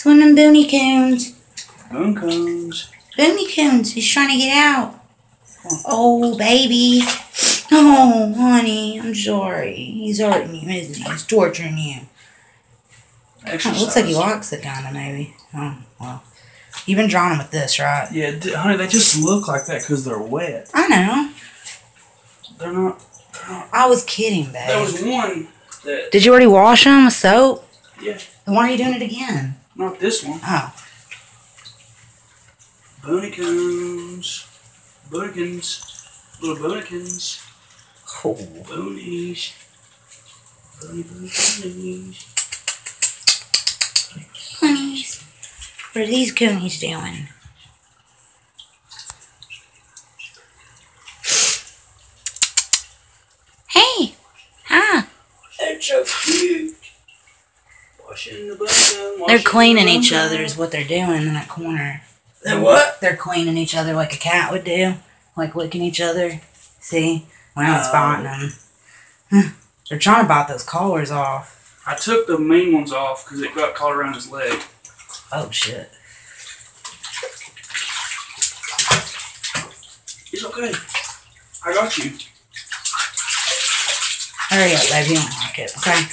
It's one of them boony coons. Boom cones. Boony coons. He's trying to get out. Oh, baby. Oh, honey. I'm sorry. He's hurting you, isn't he? He's torturing you. Oh, it looks like he likes it, kind of, maybe. Oh, well. You've been drawing with this, right? Yeah, d- honey, they just look like that because they're wet. I know. They're not. I was kidding, babe. There was one that. Did you already wash them with soap? Yeah, Then why are you doing it again? Not this one. Oh. Bonikins. Bonikins. Little bonikins. oh. Bonies. Bony, bony, bonies. What are these coonies doing? Hey! Ah. Hi! They're so cute. Washing the bun. They're cleaning each other is what they're doing in that corner. They're what? They're cleaning each other like a cat would do. Like licking each other. See? Well, it's Oh. biting them. They're trying to bite those collars off. I took the main ones off because it got caught around his leg. Oh, shit. It's okay. I got you. Hurry up, baby. You don't like it, okay?